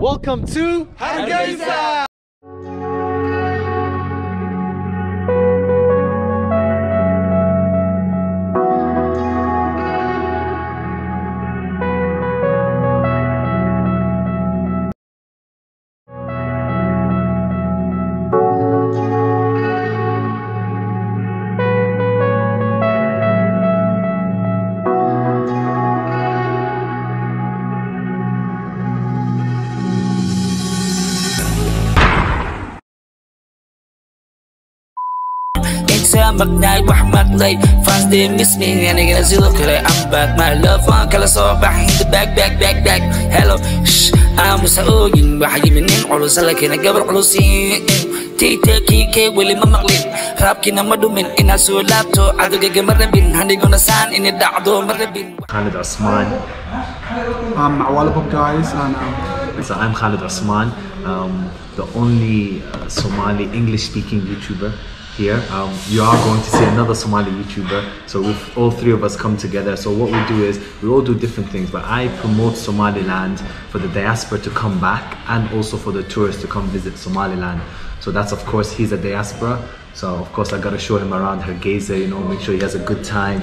Welcome to Hargeisa! Maqnaay wax maqlay fans they miss me anigana sidoo kale I'm back my love waan kala soo baxay in the back back back back. Hello shh aamusa oogin waxa yimi nin culus laakiin gabar culus tiitekike weli ma maqlin raabkiina ma dhumin inaad soo laabto cadowgaga ma rabin haniguna saan inay dhacdo ma rabin. Khalid Osman. I'm Awala Bob guys and um, So I'm Khalid Osman, um, the only uh, Somali English-speaking YouTuber here. Um, you are going to see another Somali YouTuber. So we've all three of us come together. So what we do is we all do different things, but I promote Somaliland for the diaspora to come back and also for the tourists to come visit Somaliland. So that's of course he's a diaspora. So of course I gotta show him around Hargeisa, you know, make sure he has a good time.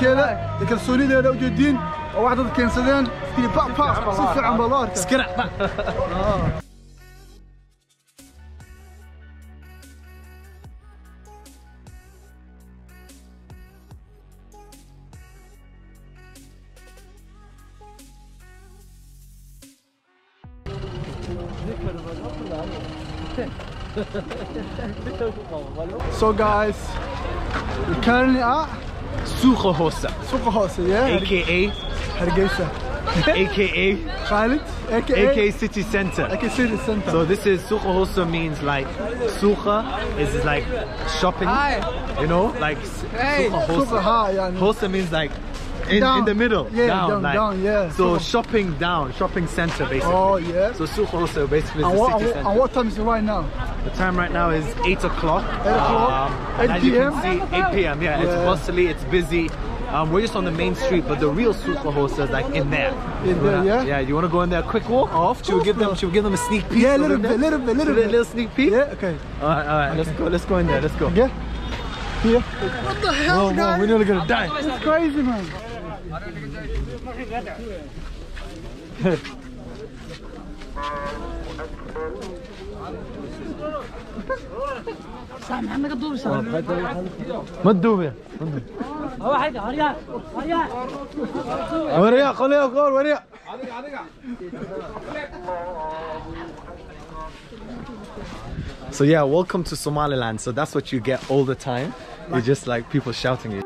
كذا ذاك السوني واحد كان سدان سكري با با سفر عن بلار So guys, we're currently at suuqa hoose yeah? aka Hargeysa. aka Khalid, aka, aka city center aka City Center. So this is suqa means like suqa is like shopping, you know, like Suqa, hosa. means like in, in the middle, Yeah, down, down, like down, yeah. So Suqa. shopping down, shopping center basically. Oh, yeah. So suqa hosa basically is and, the what, city center. and what time is it right now? The time right now is 8 o'clock. 8 o'clock? and 8 as you PM? can see, 8 p.m. Yeah, it's Yeah. bustly, it's busy. Um, we're just on the main street, but the real Suqa Hosa is like in there. In there, yeah? Yeah, you want to go in there, quick walk off? Should we give them? Should we give them a sneak peek? Yeah, a little bit, little bit, little Little- bit. little sneak peek. Yeah, okay. All right, all right. Let's go. Let's go in there. Let's go. Yeah. Here. What the hell, Whoa, whoa, guys? we're nearly gonna die. It's crazy, man. ما تدوب يا وريا قول يا قول وريا So yeah, welcome to Somaliland. So that's what you get all the time. You're just like people shouting it. Alla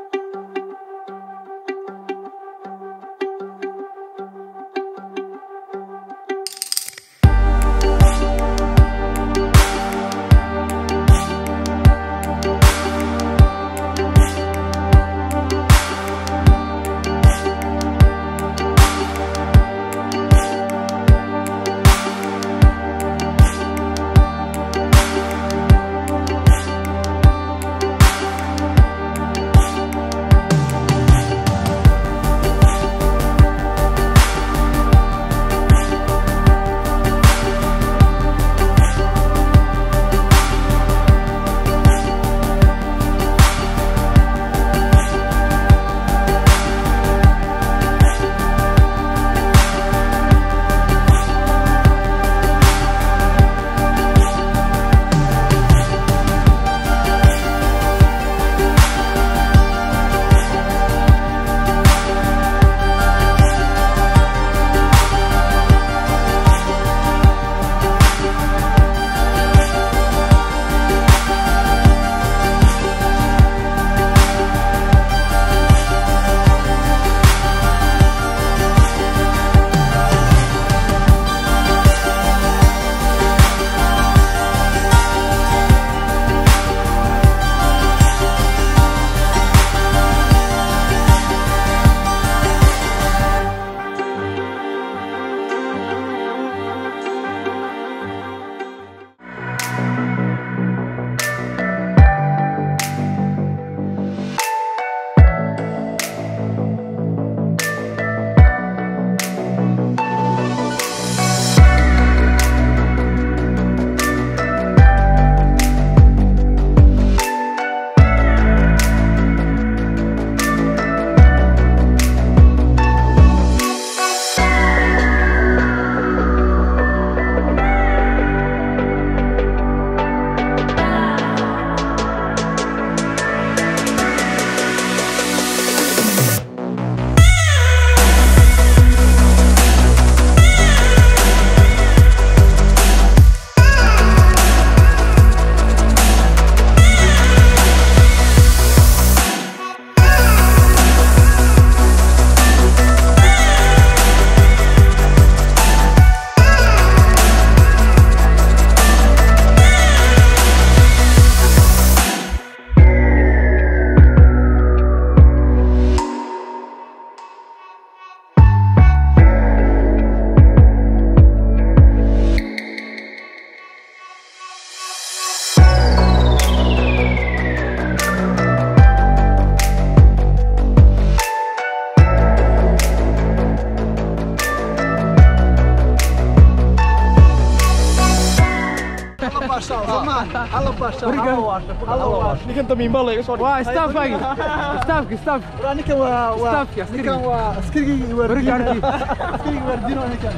باشا زمان هلا باشا هلا واشا هلا واشا نيكن تمين بالله يسوي واه استافك استافك استافك ورا نيكن وا استافك نيكن وا اسكري وردي اسكري وردي نيكن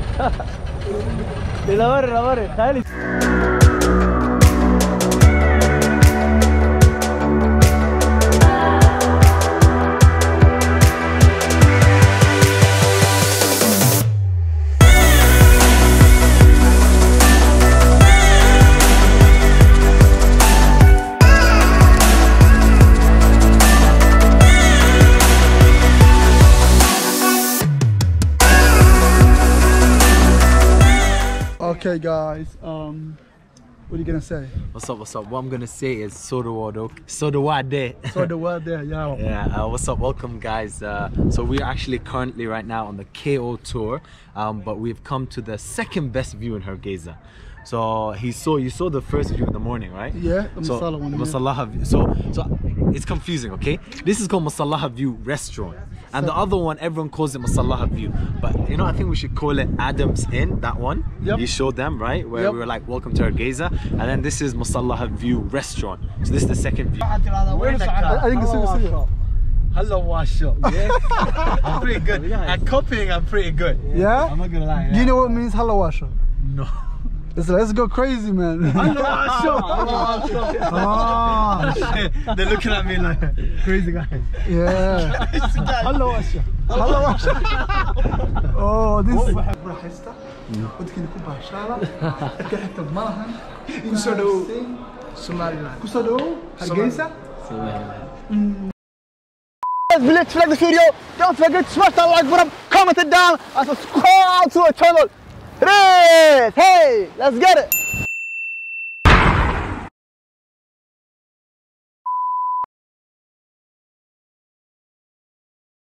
لوري لوري خالص Okay guys, um what are you gonna say? What's up? What's up? What I'm gonna say is Sodawado. Sodawade. So the word there, yeah. Yeah, uh, what's up? Welcome, guys. Uh, so we're actually currently right now on the KO tour, um, but we've come to the second best view in Hargeisa. So he saw you saw the first view in the morning, right? Yeah, the so, Masala one. View. So, so it's confusing, okay? This is called Masallaha View Restaurant, and the other one everyone calls it Masallaha View. But you know, I think we should call it Adams Inn. That one. Yep. You showed them, right? Where Yep. we were like, "Welcome to Hargeisa," and then this is Masallaha View Restaurant. So this is the second view. I think it's it's Hello, wash up. Yeah, I'm pretty good. At copying, I'm pretty good. Yeah? I'm not gonna lie. Do you know what means hello washer? No. Let's, let's go crazy, man. Hello, wash up. Ah, They're looking at me like crazy guy. yeah. Hello, wash up. Hello washer. Oh, this بحب راحسته ودكن يكون باشالة كان حتى بمرهن كسدو Somaliland. كسدو هرقيسة Let's like this video. Don't forget to smash that like button, comment it down, and subscribe to our channel. Three, hey, let's get it.